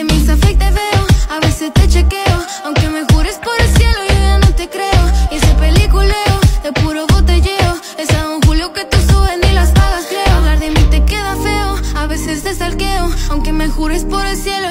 De mis afectos te veo, a veces te chequeo. Aunque me jures por el cielo, yo ya no te creo. Y ese peliculeo de puro botelleo. Esa un Julio que tú subes ni las pagas, creo. Hablar de mí te queda feo, a veces te salqueo. Aunque me jures por el cielo.